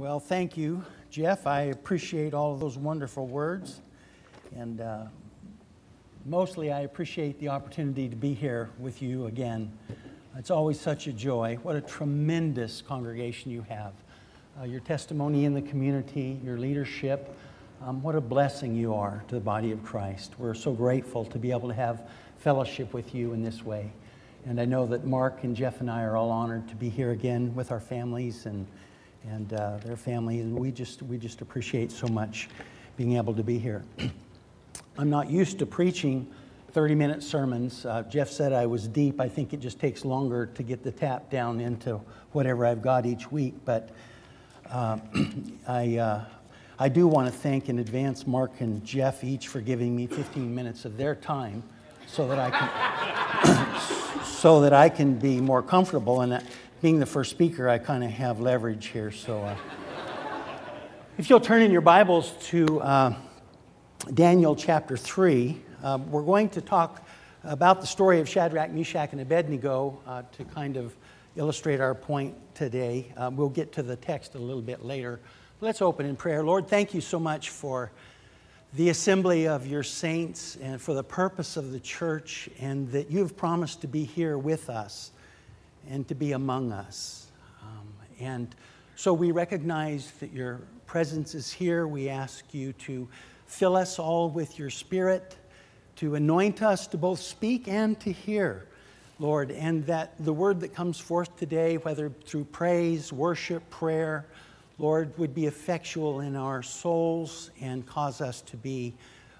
Well, thank you, Jeff. I appreciate all of those wonderful words. And uh, mostly, I appreciate the opportunity to be here with you again. It's always such a joy. What a tremendous congregation you have. Uh, your testimony in the community, your leadership, um, what a blessing you are to the body of Christ. We're so grateful to be able to have fellowship with you in this way. And I know that Mark and Jeff and I are all honored to be here again with our families and, and uh, their families. And we just, we just appreciate so much being able to be here. I'm not used to preaching 30 minute sermons. Uh, Jeff said I was deep. I think it just takes longer to get the tap down into whatever I've got each week. But uh, I, uh, I do want to thank in advance Mark and Jeff each for giving me 15 minutes of their time so that I can, so that I can be more comfortable. And being the first speaker, I kind of have leverage here. So uh, if you'll turn in your Bibles to uh, Daniel chapter 3, uh, we're going to talk about the story of Shadrach, Meshach, and Abednego uh, to kind of illustrate our point today. Uh, we'll get to the text a little bit later. Let's open in prayer. Lord, thank you so much for the assembly of your saints and for the purpose of the church, and that you have promised to be here with us and to be among us. Um, and so we recognize that your presence is here. We ask you to fill us all with your spirit, to anoint us to both speak and to hear, Lord, and that the word that comes forth today, whether through praise, worship, prayer, Lord, would be effectual in our souls and cause us to be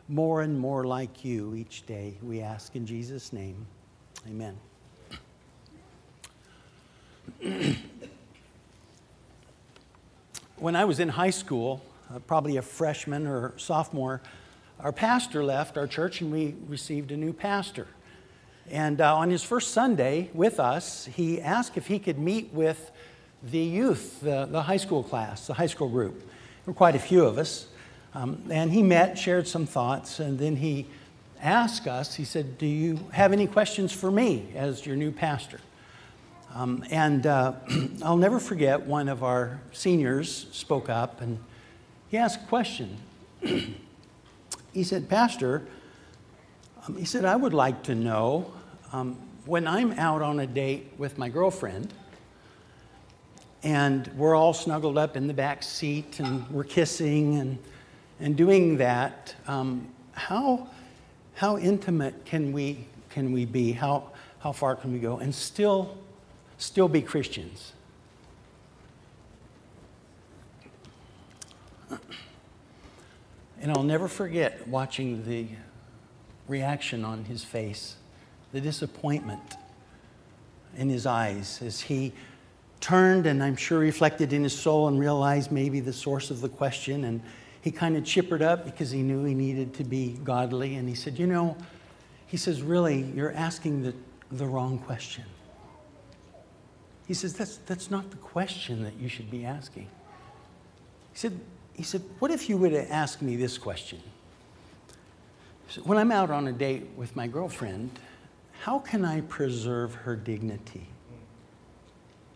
more and more like you each day. We ask in Jesus' name. Amen. when I was in high school, uh, probably a freshman or sophomore, our pastor left our church and we received a new pastor. And uh, on his first Sunday with us, he asked if he could meet with the youth, the, the high school class, the high school group. There were quite a few of us. Um, and he met, shared some thoughts, and then he asked us, he said, Do you have any questions for me as your new pastor? Um, and uh, I'll never forget one of our seniors spoke up and he asked a question. he said, Pastor, um, he said, I would like to know um, when I'm out on a date with my girlfriend, and we're all snuggled up in the back seat and we're kissing and, and doing that. Um, how, how intimate can we, can we be? How, how far can we go? And still, still be Christians. And I'll never forget watching the reaction on his face, the disappointment in his eyes as he turned and I'm sure reflected in his soul and realized maybe the source of the question. And he kind of chippered up because he knew he needed to be godly. And he said, You know, he says, Really, you're asking the, the wrong question. He says, that's, that's not the question that you should be asking. He said, he said, What if you were to ask me this question? When I'm out on a date with my girlfriend, how can I preserve her dignity?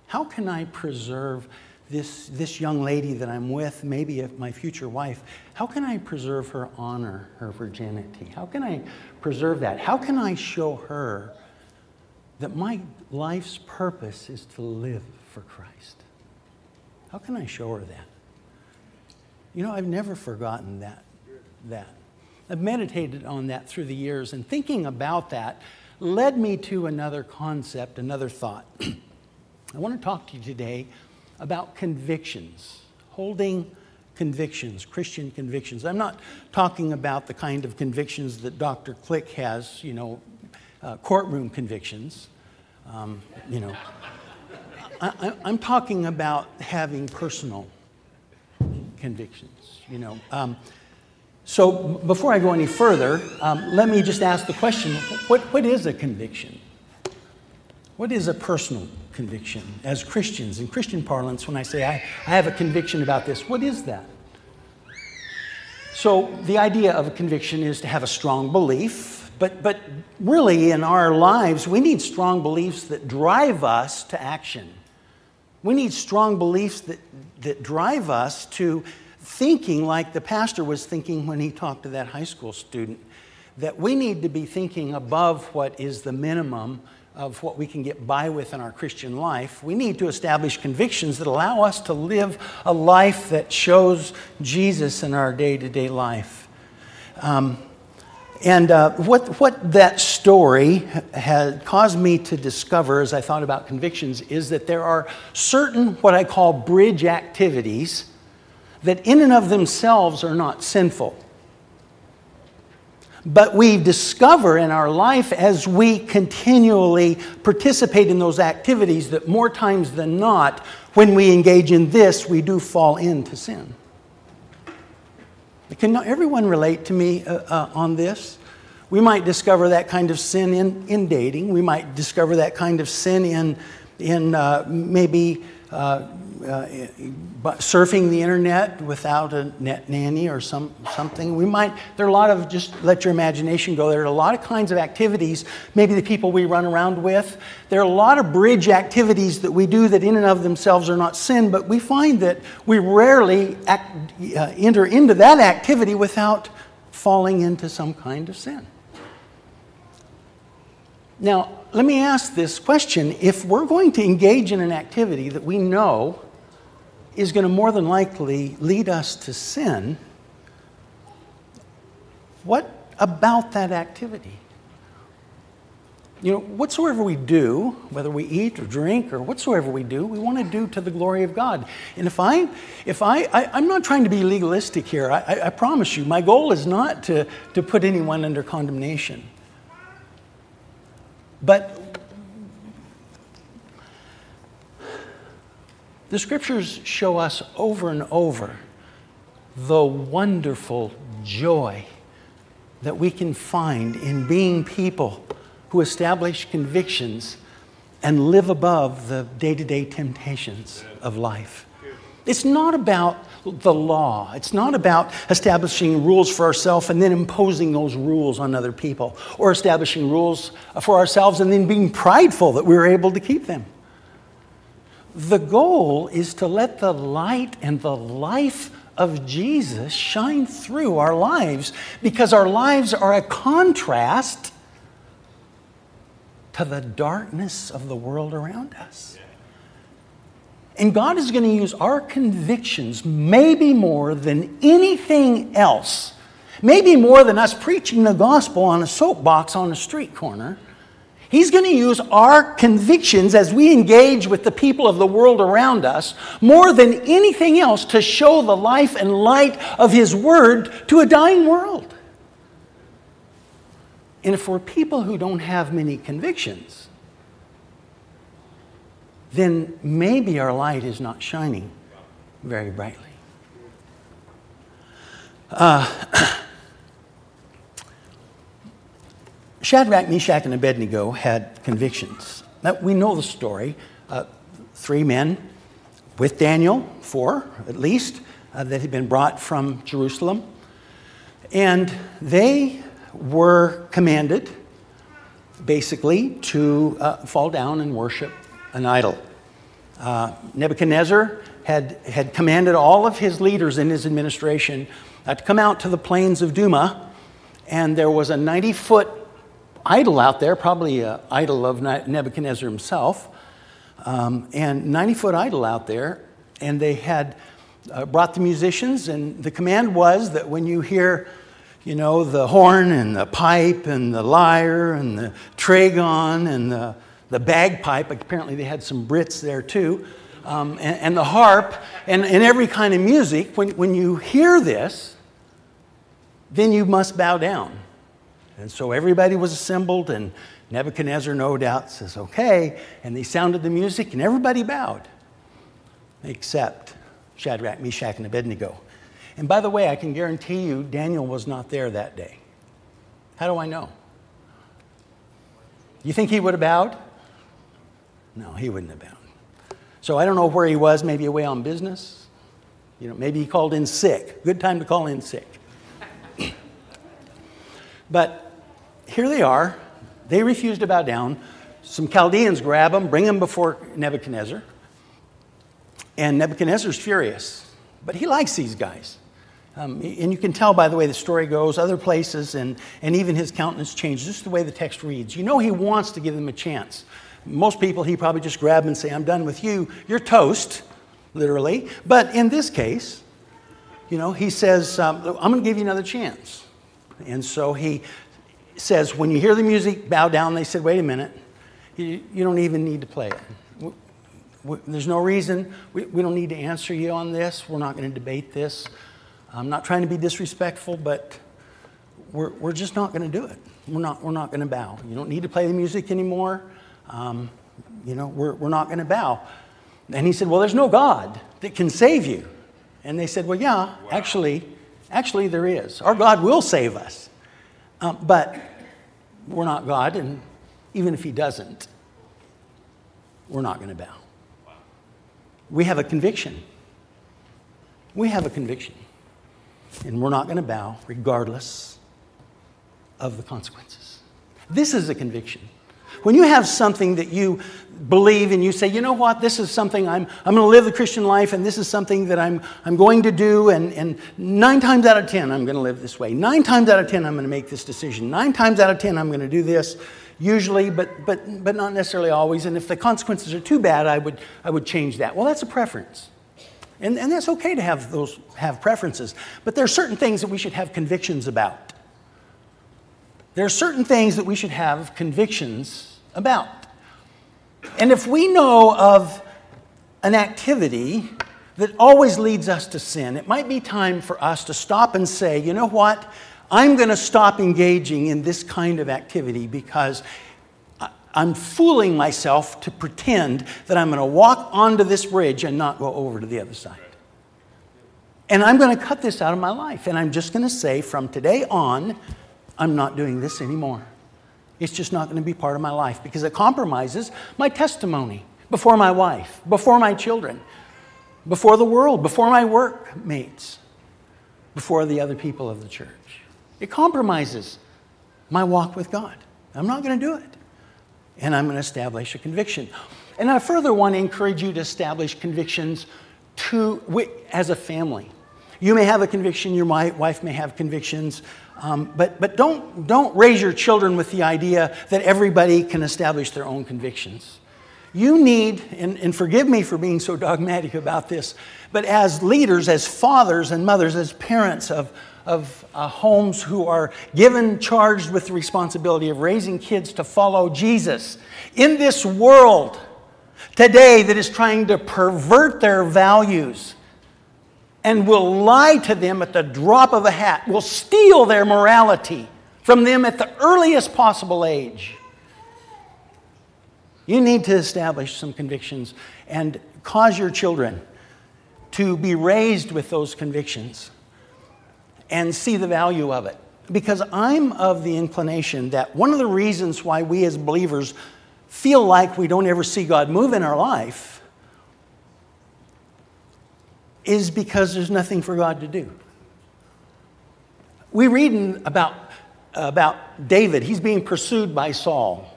How can I preserve this, this young lady that I'm with, maybe my future wife, how can I preserve her honor, her virginity? How can I preserve that? How can I show her that my life's purpose is to live for Christ? How can I show her that? You know, I've never forgotten that. that. I've meditated on that through the years, and thinking about that led me to another concept, another thought. I want to talk to you today about convictions, holding convictions, Christian convictions. I'm not talking about the kind of convictions that Dr. Click has, you know, uh, courtroom convictions. Um, you know, I, am talking about having personal convictions, you know. Um, so before I go any further, um, let me just ask the question what, what is a conviction? What is a personal conviction as Christians? In Christian parlance, when I say I, I have a conviction about this, what is that? So, the idea of a conviction is to have a strong belief, but, but really in our lives, we need strong beliefs that drive us to action. We need strong beliefs that, that drive us to thinking like the pastor was thinking when he talked to that high school student, that we need to be thinking above what is the minimum of what we can get by with in our Christian life. We need to establish convictions that allow us to live a life that shows Jesus in our day to day life. Um, and uh, what, what that story had caused me to discover as I thought about convictions is that there are certain what I call bridge activities that, in and of themselves, are not sinful. But we discover in our life as we continually participate in those activities that more times than not, when we engage in this, we do fall into sin. Can everyone relate to me uh, uh, on this? We might discover that kind of sin in, in dating. We might discover that kind of sin in, in uh, maybe uh, uh, surfing the internet without a net nanny or some, something. We might, there are a lot of, just let your imagination go, there are a lot of kinds of activities, maybe the people we run around with. There are a lot of bridge activities that we do that in and of themselves are not sin, but we find that we rarely act, uh, enter into that activity without falling into some kind of sin. Now, let me ask this question. If we're going to engage in an activity that we know is going to more than likely lead us to sin, what about that activity? You know, whatsoever we do, whether we eat or drink or whatsoever we do, we want to do to the glory of God. And if I, if I, I am not trying to be legalistic here. I, I, I promise you, my goal is not to, to put anyone under condemnation. But The scriptures show us over and over the wonderful joy that we can find in being people who establish convictions and live above the day to day temptations of life. It's not about the law. It's not about establishing rules for ourselves and then imposing those rules on other people, or establishing rules for ourselves and then being prideful that we're able to keep them. The goal is to let the light and the life of Jesus shine through our lives because our lives are a contrast to the darkness of the world around us. And God is going to use our convictions, maybe more than anything else, maybe more than us preaching the gospel on a soapbox on a street corner He's going to use our convictions as we engage with the people of the world around us more than anything else to show the life and light of His Word to a dying world. And for people who don't have many convictions, then maybe our light is not shining very brightly. Uh, Shadrach, Meshach, and Abednego had convictions. Now, we know the story. Uh, three men with Daniel, four at least, uh, that had been brought from Jerusalem. And they were commanded, basically, to uh, fall down and worship an idol. Uh, Nebuchadnezzar had, had commanded all of his leaders in his administration uh, to come out to the plains of Dura, and there was a 90 foot idol out there, probably an idol of Nebuchadnezzar himself, um, and 90 foot idol out there. And they had uh, brought the musicians, and the command was that when you hear, you know, the horn and the pipe and the lyre and the trigon and the, the bagpipe, apparently they had some Brits there too, um, and, and, the harp and, and every kind of music, when, when you hear this, then you must bow down. And so everybody was assembled, and Nebuchadnezzar, no doubt, says, okay. And they sounded the music, and everybody bowed, except Shadrach, Meshach, and Abednego. And by the way, I can guarantee you, Daniel was not there that day. How do I know? You think he would have bowed? No, he wouldn't have bowed. So I don't know where he was, maybe away on business. You know, maybe he called in sick. Good time to call in sick. but here they are. They refuse to bow down. Some Chaldeans grab them, bring them before Nebuchadnezzar. And Nebuchadnezzar's furious, but he likes these guys. Um, and you can tell by the way the story goes, other places, and, and even his countenance changes, just the way the text reads. You know he wants to give them a chance. Most people, he probably just grab them and say, I'm done with you. You're toast, literally. But in this case, you know, he says, um, I'm going to give you another chance. And so he says, when you hear the music, bow down. They said, wait a minute. You, you don't even need to play it. We, we, there's no reason. We, we don't need to answer you on this. We're not going to debate this. I'm not trying to be disrespectful, but we're, we're just not going to do it. We're not, we're not going to bow. You don't need to play the music anymore. Um, you know, we're, we're not going to bow. And he said, Well, there's no God that can save you. And they said, Well, yeah, wow. actually, actually, there is. Our God will save us. Um, but we're not God, and even if He doesn't, we're not going to bow. We have a conviction. We have a conviction. And we're not going to bow regardless of the consequences. This is a conviction. When you have something that you believe and you say, you know what, this is something I'm, I'm going to live the Christian life and this is something that I'm, I'm going to do, and, and nine times out of ten, I'm going to live this way. Nine times out of ten, I'm going to make this decision. Nine times out of ten, I'm going to do this, usually, but, but, but not necessarily always. And if the consequences are too bad, I would, I would change that. Well, that's a preference. And, and that's okay to have those have preferences. But there are certain things that we should have convictions about. There are certain things that we should have convictions about. And if we know of an activity that always leads us to sin, it might be time for us to stop and say, you know what? I'm going to stop engaging in this kind of activity because I'm fooling myself to pretend that I'm going to walk onto this bridge and not go over to the other side. And I'm going to cut this out of my life. And I'm just going to say from today on, I'm not doing this anymore. It's just not going to be part of my life because it compromises my testimony before my wife, before my children, before the world, before my workmates, before the other people of the church. It compromises my walk with God. I'm not going to do it and I'm going to establish a conviction. And I further want to encourage you to establish convictions to, as a family. You may have a conviction, your wife may have convictions, um, but, but don't, don't raise your children with the idea that everybody can establish their own convictions. You need, and, and forgive me for being so dogmatic about this, but as leaders, as fathers and mothers, as parents of, of uh, homes who are given, charged with the responsibility of raising kids to follow Jesus. In this world today that is trying to pervert their values and will lie to them at the drop of a hat, will steal their morality from them at the earliest possible age. You need to establish some convictions and cause your children to be raised with those convictions and see the value of it. Because I'm of the inclination that one of the reasons why we as believers feel like we don't ever see God move in our life is because there's nothing for God to do. We read about, about David, he's being pursued by Saul.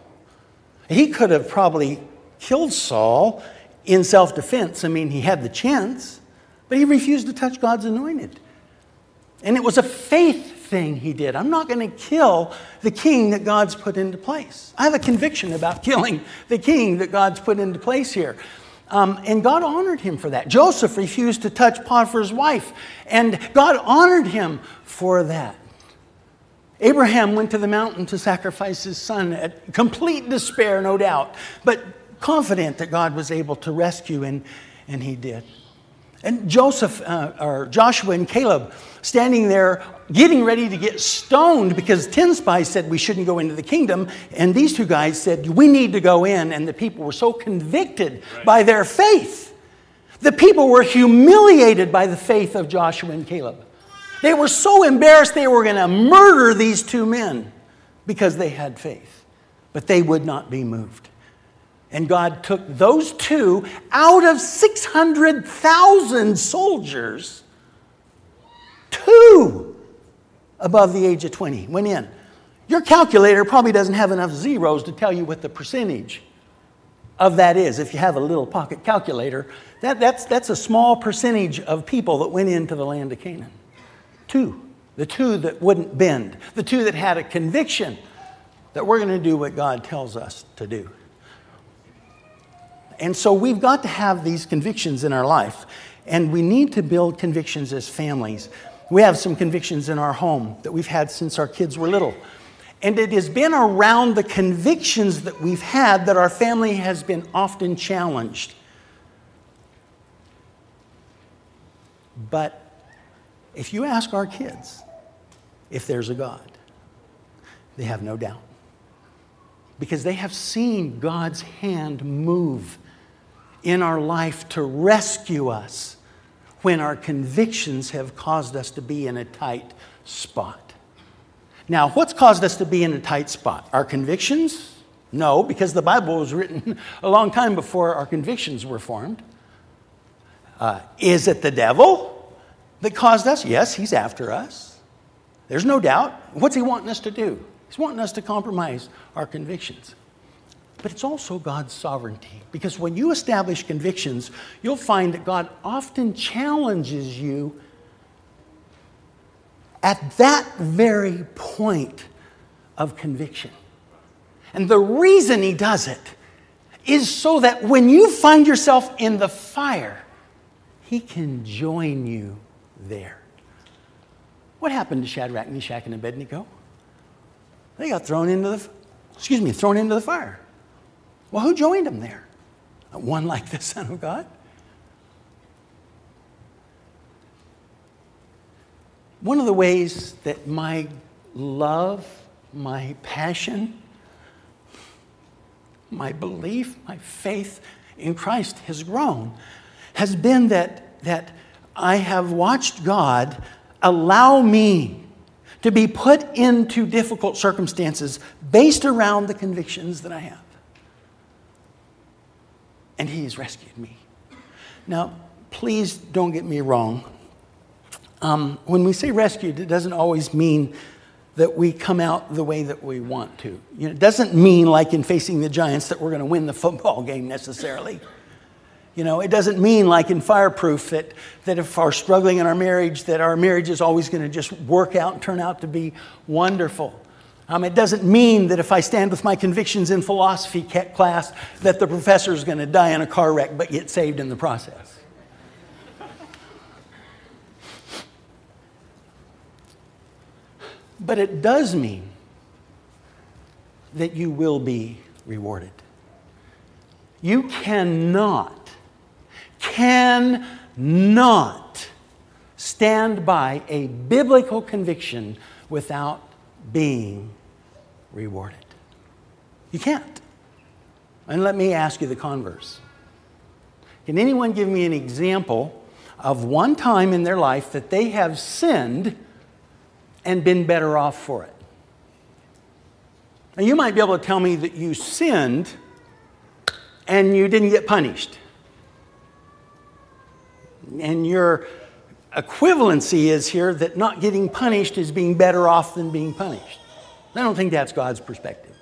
He could have probably killed Saul in self defense. I mean, he had the chance, but he refused to touch God's anointed. And it was a faith thing he did. I'm not going to kill the king that God's put into place. I have a conviction about killing the king that God's put into place here. Um, and God honored him for that. Joseph refused to touch Potiphar's wife, and God honored him for that. Abraham went to the mountain to sacrifice his son at complete despair, no doubt, but confident that God was able to rescue, and, and he did. And Joseph, uh, or Joshua and Caleb, standing there getting ready to get stoned because 10 spies said we shouldn't go into the kingdom. And these two guys said, we need to go in. And the people were so convicted right. by their faith. The people were humiliated by the faith of Joshua and Caleb. They were so embarrassed they were going to murder these two men because they had faith. But they would not be moved. And God took those two out of 600,000 soldiers, two above the age of 20 went in. Your calculator probably doesn't have enough zeros to tell you what the percentage of that is, if you have a little pocket calculator, that, that's, that's a small percentage of people that went into the land of Canaan. Two. The two that wouldn't bend. The two that had a conviction that we're going to do what God tells us to do. And so we've got to have these convictions in our life. And we need to build convictions as families. We have some convictions in our home that we've had since our kids were little. And it has been around the convictions that we've had that our family has been often challenged. But if you ask our kids if there's a God, they have no doubt. Because they have seen God's hand move in our life to rescue us when our convictions have caused us to be in a tight spot. Now, what's caused us to be in a tight spot? Our convictions? No, because the Bible was written a long time before our convictions were formed. Uh, is it the devil that caused us? Yes, he's after us. There's no doubt. What's he wanting us to do? He's wanting us to compromise our convictions. But it's also God's sovereignty. Because when you establish convictions, you'll find that God often challenges you at that very point of conviction. And the reason he does it is so that when you find yourself in the fire, he can join you there. What happened to Shadrach, Meshach, and Abednego? They got thrown into the, excuse me, thrown into the fire. Well, who joined him there? One like the Son of God? One of the ways that my love, my passion, my belief, my faith in Christ has grown has been that, that I have watched God allow me to be put into difficult circumstances based around the convictions that I have. And He has rescued me. Now, please don't get me wrong. Um, when we say rescued, it doesn't always mean that we come out the way that we want to. You know, it doesn't mean, like in facing the Giants, that we're going to win the football game necessarily. You know, it doesn't mean, like in Fireproof, that, that if we're struggling in our marriage, that our marriage is always going to just work out and turn out to be wonderful. Um, it doesn't mean that if I stand with my convictions in philosophy class, that the professor is going to die in a car wreck but get saved in the process. But it does mean that you will be rewarded. You cannot, cannot stand by a biblical conviction without being rewarded. You can't. And let me ask you the converse. Can anyone give me an example of one time in their life that they have sinned and been better off for it. Now, you might be able to tell me that you sinned and you didn't get punished. And your equivalency is here that not getting punished is being better off than being punished. I don't think that's God's perspective.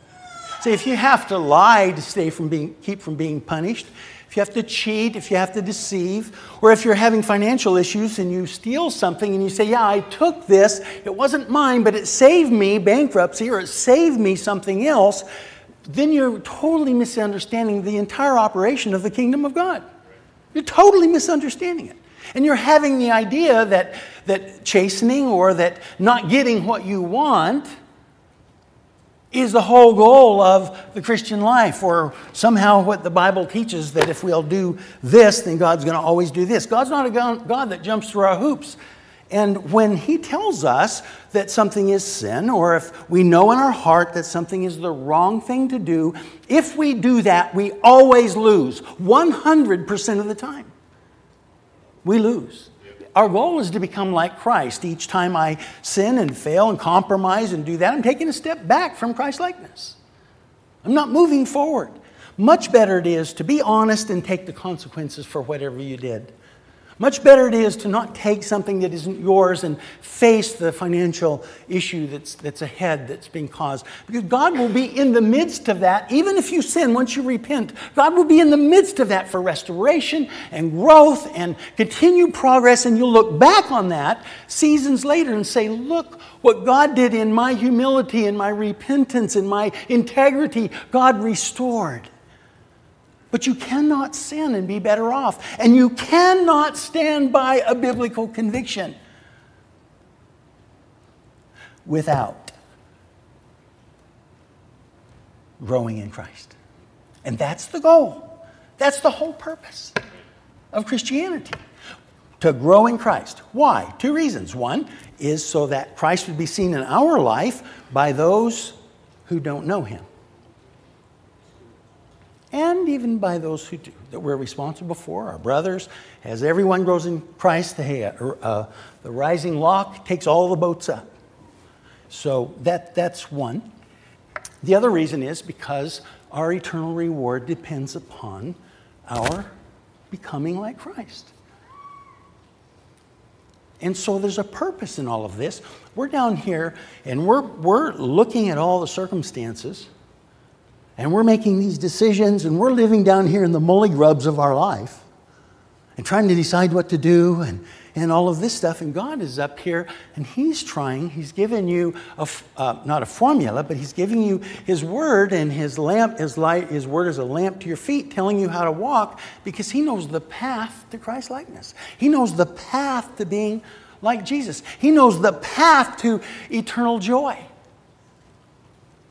See, if you have to lie to stay from being, keep from being punished, if you have to cheat, if you have to deceive, or if you're having financial issues and you steal something and you say, Yeah, I took this, it wasn't mine, but it saved me bankruptcy or it saved me something else, then you're totally misunderstanding the entire operation of the kingdom of God. You're totally misunderstanding it. And you're having the idea that, that chastening or that not getting what you want is the whole goal of the Christian life, or somehow what the Bible teaches that if we'll do this, then God's going to always do this. God's not a God that jumps through our hoops. And when He tells us that something is sin, or if we know in our heart that something is the wrong thing to do, if we do that, we always lose 100% of the time. We lose. Our goal is to become like Christ. Each time I sin and fail and compromise and do that, I'm taking a step back from Christ likeness. I'm not moving forward. Much better it is to be honest and take the consequences for whatever you did. Much better it is to not take something that isn't yours and face the financial issue that's, that's ahead that's being caused. Because God will be in the midst of that, even if you sin, once you repent, God will be in the midst of that for restoration and growth and continued progress. And you'll look back on that seasons later and say, Look what God did in my humility, in my repentance, in my integrity, God restored. But you cannot sin and be better off. And you cannot stand by a biblical conviction without growing in Christ. And that's the goal. That's the whole purpose of Christianity to grow in Christ. Why? Two reasons. One is so that Christ would be seen in our life by those who don't know him and even by those who do, that we're responsible for, our brothers. As everyone grows in Christ, the, uh, the rising lock takes all the boats up. So that, that's one. The other reason is because our eternal reward depends upon our becoming like Christ. And so there's a purpose in all of this. We're down here and we're, we're looking at all the circumstances and we're making these decisions and we're living down here in the mully grubs of our life and trying to decide what to do and, and all of this stuff. And God is up here and He's trying, He's given you, a, uh, not a formula, but He's giving you His word and His lamp, His light, His word is a lamp to your feet, telling you how to walk because He knows the path to Christ likeness. He knows the path to being like Jesus. He knows the path to eternal joy.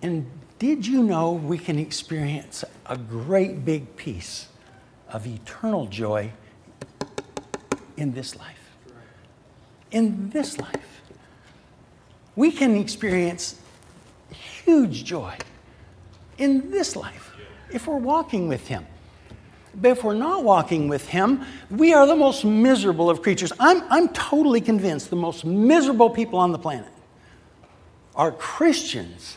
And did you know we can experience a great big piece of eternal joy in this life? In this life. We can experience huge joy in this life if we're walking with Him. But if we're not walking with Him, we are the most miserable of creatures. I'm, I'm totally convinced the most miserable people on the planet are Christians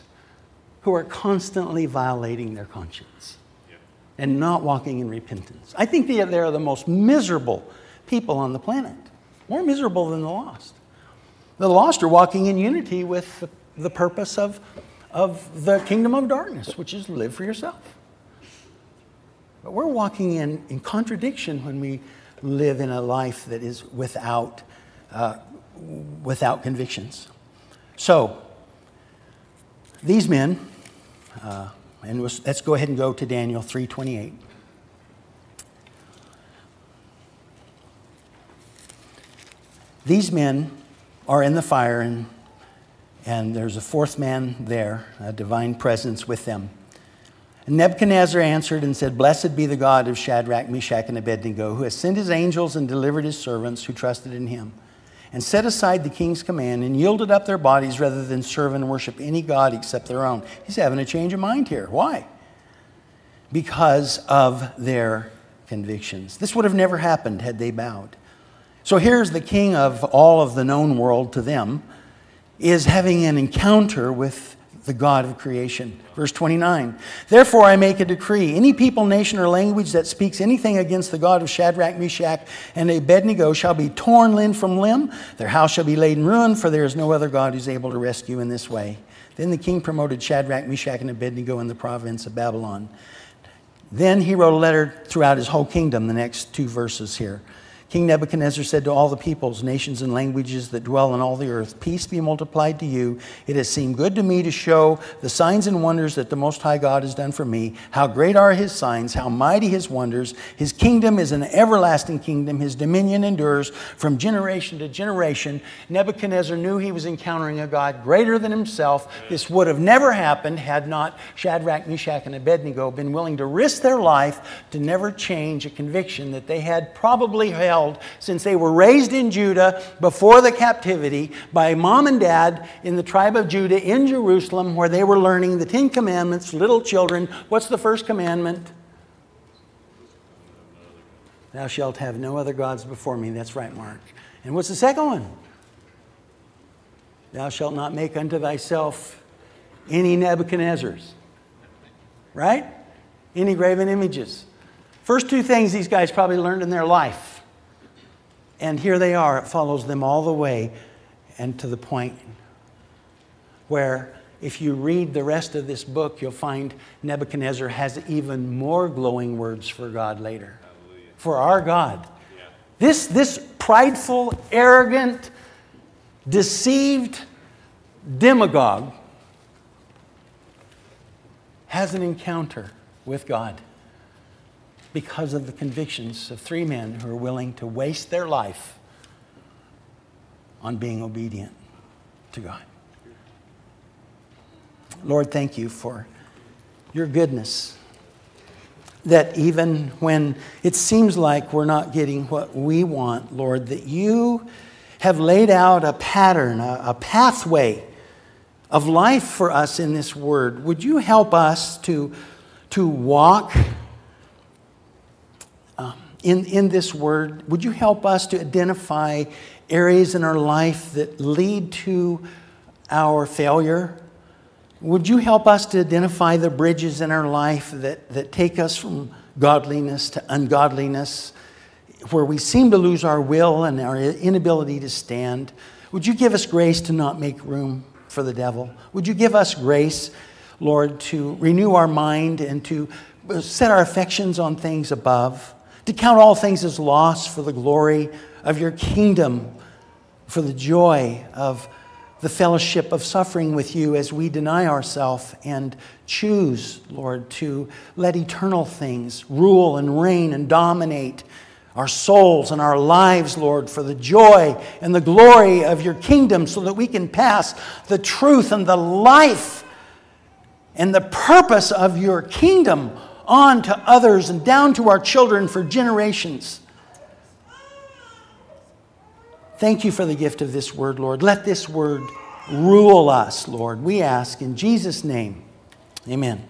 who are constantly violating their conscience and not walking in repentance. I think they are the most miserable people on the planet, more miserable than the lost. The lost are walking in unity with the, the purpose of, of the kingdom of darkness, which is live for yourself. But we're walking in, in contradiction when we live in a life that is without, uh, without convictions. So, these men uh, and let's go ahead and go to Daniel 3:28. These men are in the fire, and, and there's a fourth man there, a divine presence with them. And Nebuchadnezzar answered and said, Blessed be the God of Shadrach, Meshach, and Abednego, who has sent his angels and delivered his servants who trusted in him and set aside the king's command and yielded up their bodies rather than serve and worship any god except their own. He's having a change of mind here. Why? Because of their convictions. This would have never happened had they bowed. So here's the king of all of the known world to them is having an encounter with the God of creation. Verse 29 Therefore, I make a decree any people, nation, or language that speaks anything against the God of Shadrach, Meshach, and Abednego shall be torn limb from limb. Their house shall be laid in ruin, for there is no other God who's able to rescue in this way. Then the king promoted Shadrach, Meshach, and Abednego in the province of Babylon. Then he wrote a letter throughout his whole kingdom, the next two verses here. King Nebuchadnezzar said to all the peoples, nations, and languages that dwell on all the earth, Peace be multiplied to you. It has seemed good to me to show the signs and wonders that the Most High God has done for me. How great are his signs, how mighty his wonders. His kingdom is an everlasting kingdom, his dominion endures from generation to generation. Nebuchadnezzar knew he was encountering a God greater than himself. This would have never happened had not Shadrach, Meshach, and Abednego been willing to risk their life to never change a conviction that they had probably held held since they were raised in Judah before the captivity by mom and dad in the tribe of Judah in Jerusalem, where they were learning the Ten Commandments, little children. What's the first commandment? Thou shalt have no other gods before me. That's right, Mark. And what's the second one? Thou shalt not make unto thyself any Nebuchadnezzars. Right? Any graven images. First two things these guys probably learned in their life And here they are. It follows them all the way and to the point where if you read the rest of this book, you'll find Nebuchadnezzar has even more glowing words for God later. Hallelujah. For our God. Yeah. This, this prideful, arrogant, deceived demagogue has an encounter with God because of the convictions of three men who are willing to waste their life on being obedient to God. Lord, thank you for your goodness. That even when it seems like we're not getting what we want, Lord, that you have laid out a pattern, a, a pathway of life for us in this word. Would you help us to, to walk in, in this word? Would you help us to identify areas in our life that lead to our failure? Would you help us to identify the bridges in our life that, that take us from godliness to ungodliness, where we seem to lose our will and our inability to stand? Would you give us grace to not make room for the devil? Would you give us grace, Lord, to renew our mind and to set our affections on things above, to count all things as loss for the glory of your kingdom, for the joy of the fellowship of suffering with you as we deny ourselves and choose, Lord, to let eternal things rule and reign and dominate our souls and our lives, Lord, for the joy and the glory of your kingdom so that we can pass the truth and the life and the purpose of your kingdom on to others and down to our children for generations. Thank you for the gift of this word, Lord. Let this word rule us, Lord. We ask in Jesus' name. Amen.